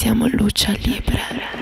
siamo luce libera.